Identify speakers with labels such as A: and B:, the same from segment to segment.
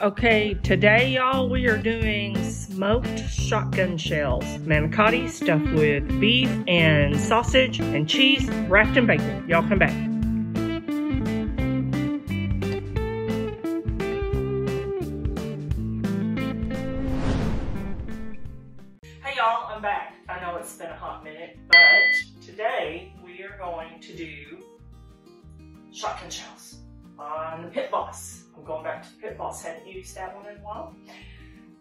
A: Okay, today y'all we are doing smoked shotgun shells. Manicotti stuffed with beef and sausage and cheese wrapped in bacon. Y'all come back. Hey y'all, I'm back. I know it's been a hot minute, but today we are going to do shotgun shells on the Pit Boss. I'm going back to the Pit Boss. Hadn't used that one in a while.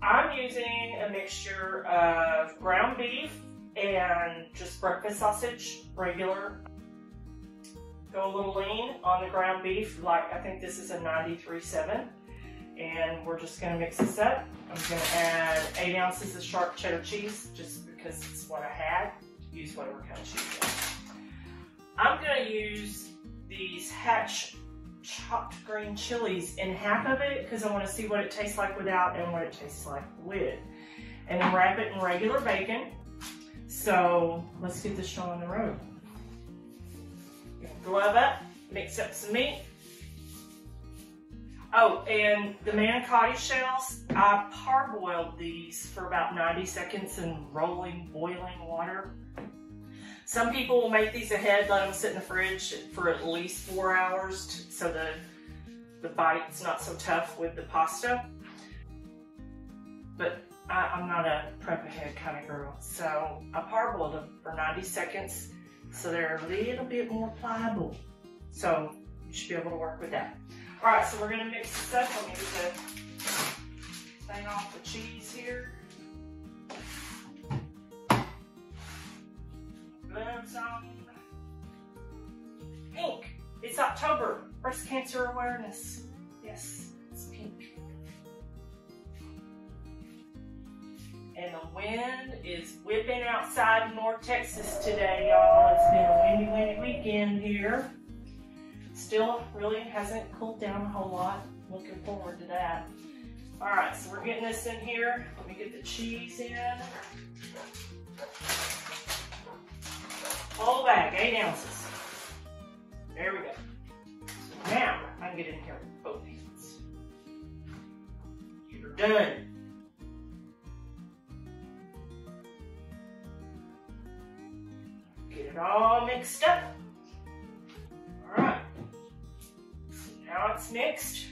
A: I'm using a mixture of ground beef and just breakfast sausage, regular. Go a little lean on the ground beef, like I think this is a 93.7. And we're just gonna mix this up. I'm gonna add eight ounces of sharp cheddar cheese, just because it's what I had. Use whatever kind of cheese. I'm gonna use these Hatch chopped green chilies in half of it because I want to see what it tastes like without and what it tastes like with. And wrap it in regular bacon. So let's get this show on the road. Glove up, mix up some meat. Oh, and the manicotti shells, I parboiled these for about 90 seconds in rolling, boiling water. Some people will make these ahead, let them sit in the fridge for at least four hours to, so the, the bite's not so tough with the pasta. But I, I'm not a prep ahead kind of girl. So I parboiled them for 90 seconds so they're a little bit more pliable. So you should be able to work with that. All right, so we're gonna mix this up. Let me get the thing off the cheese here. Pink. It's October. Breast cancer awareness. Yes, it's pink. And the wind is whipping outside North Texas today, y'all. It's been a windy, windy weekend here. Still really hasn't cooled down a whole lot. Looking forward to that. All right, so we're getting this in here. Let me get the cheese in. Whole bag, eight ounces. There we go. So now I can get in here with both hands. You're done. Get it all mixed up. All right. Now it's mixed.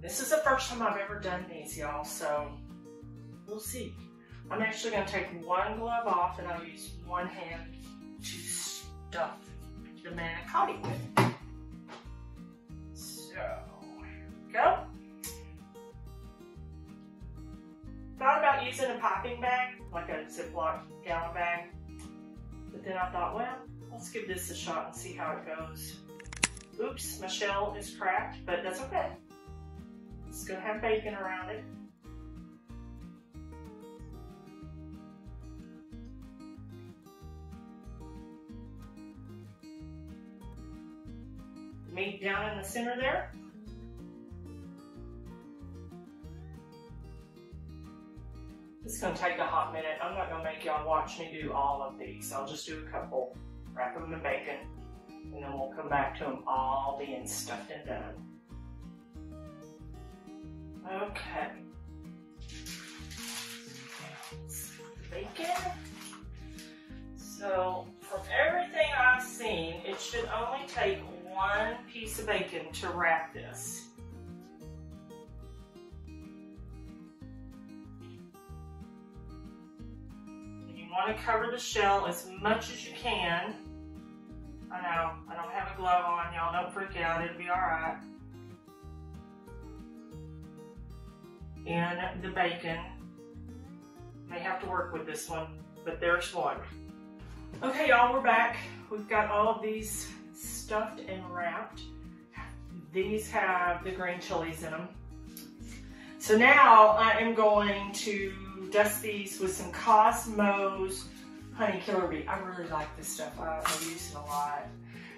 A: This is the first time I've ever done these, y'all, so we'll see. I'm actually going to take one glove off and I'll use one hand to stuff the manicotti with. So, here we go. Thought about using a piping bag, like a Ziploc gallon bag, but then I thought, well, let's give this a shot and see how it goes. Oops, my shell is cracked, but that's okay. It's gonna have bacon around it. Down in the center there. It's gonna take a hot minute. I'm not gonna make y'all watch me do all of these. I'll just do a couple, wrap them in bacon, and then we'll come back to them all being stuffed and done. Okay. Bacon. So, from everything I've seen, it should only take one piece of bacon to wrap this. And you want to cover the shell as much as you can. I know, I don't have a glove on, y'all don't freak out, it'll be alright. And the bacon, may have to work with this one, but there's one. Okay, y'all, we're back. We've got all of these stuffed and wrapped. These have the green chilies in them. So now I am going to dust these with some Kosmo's Honey Killer Bee. I really like this stuff. I, use it a lot.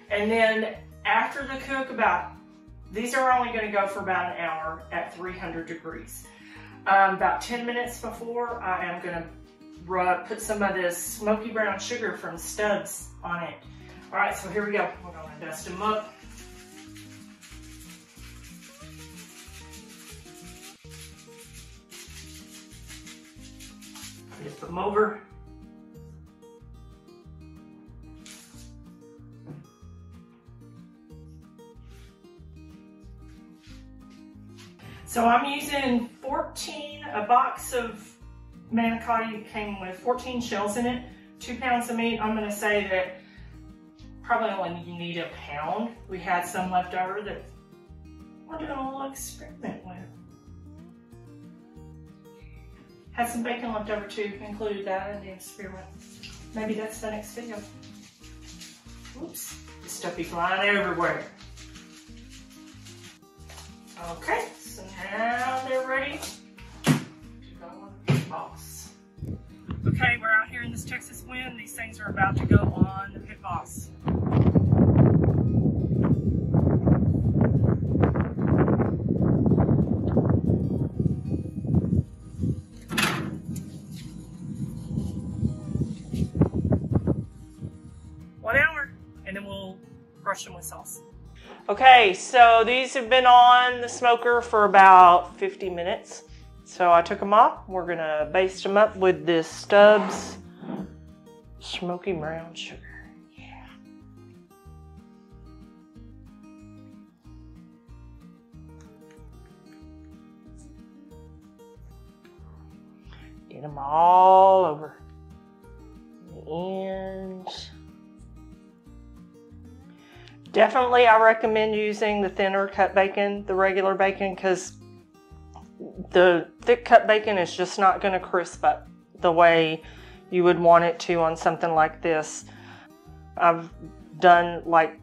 A: And then after the cook, about these are only going to go for about an hour at 300 degrees. Um, about 10 minutes before, I am going to rub, put some of this smoky brown sugar from Stubb's on it. All right, so here we go. We're gonna dust them up. Get them over. So I'm using 14, a box of manicotti came with 14 shells in it, two pounds of meat. I'm gonna say that probably only you need a pound. We had some left over that we're doing a little experiment with. Had some bacon left over too, included that in the experiment. Maybe that's the next video. Oops, this stuff be flying everywhere. Okay, so now they're ready Okay, we're out here in this Texas wind. These things are about to go on the pit boss. One hour, and then we'll brush them with sauce. Okay, so these have been on the smoker for about 50 minutes. So I took them off. We're gonna baste them up with this Stubb's smoky brown sugar. Get them all over the ends. Definitely, I recommend using the thinner cut bacon, the regular bacon, because the thick cut bacon is just not going to crisp up the way you would want it to on something like this. I've done like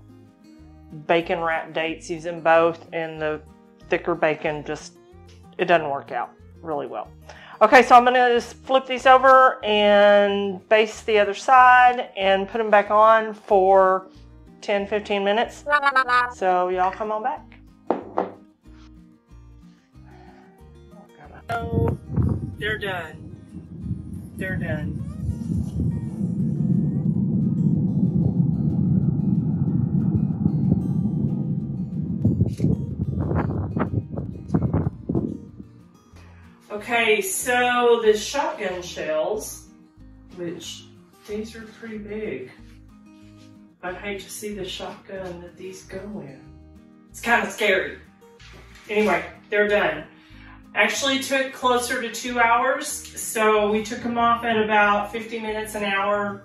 A: bacon wrap dates using both, and the thicker bacon just it doesn't work out really well. Okay, so I'm gonna just flip these over and baste the other side and put them back on for 10 15 minutes. So, y'all come on back. So, they're done. They're done. Okay, so the shotgun shells, which these are pretty big. I'd hate to see the shotgun that these go in. It's kind of scary. Anyway, they're done. Actually took closer to two hours, so we took them off at about 50 minutes an hour.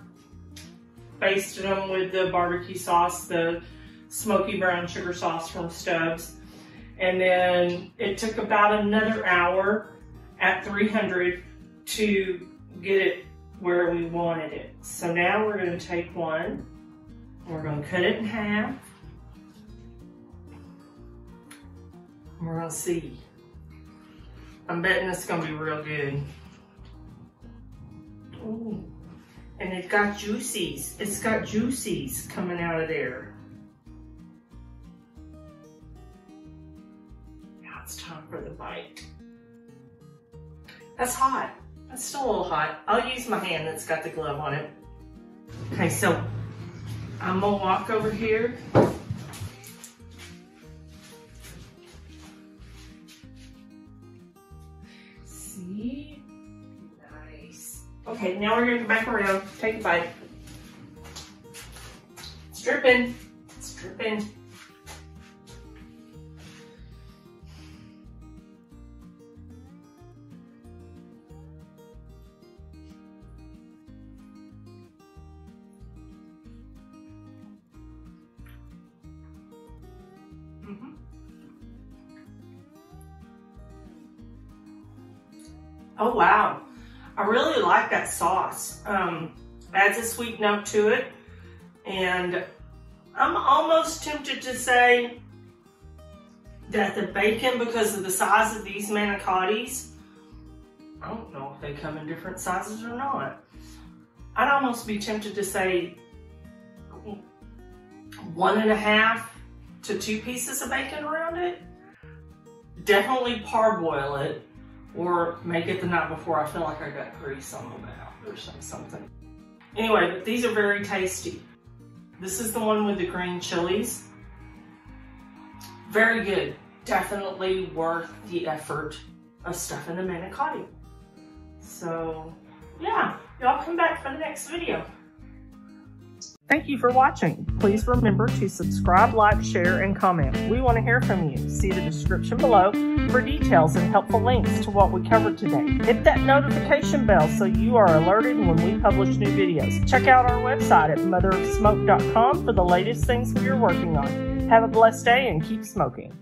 A: Basted them with the barbecue sauce, the smoky brown sugar sauce from Stubb's. And then it took about another hour at 300 to get it where we wanted it. So now we're gonna take one, we're gonna cut it in half. We're gonna see. I'm betting it's gonna be real good. Ooh. And it's got juices. It's got juices coming out of there. Now it's time for the bite. That's hot. That's still a little hot. I'll use my hand that's got the glove on it. Okay, so I'm gonna walk over here. Okay, now we're gonna go back around. Take a bite. It's dripping. It's dripping. Mhm. Oh wow, I really like that sauce. Um, adds a sweet note to it, and I'm almost tempted to say that the bacon, because of the size of these manicottis, I don't know if they come in different sizes or not. I'd almost be tempted to say one and a half to two pieces of bacon around it. Definitely parboil it or make it the night before. I feel like I got grease on the mouth or something. Anyway, these are very tasty. This is the one with the green chilies. Very good. Definitely worth the effort of stuffing the manicotti. So yeah, y'all come back for the next video. Thank you for watching. Please remember to subscribe, like, share, and comment. We want to hear from you. See the description below for details and helpful links to what we covered today. Hit that notification bell so you are alerted when we publish new videos. Check out our website at motherofsmoke.com for the latest things we are working on. Have a blessed day and keep smoking.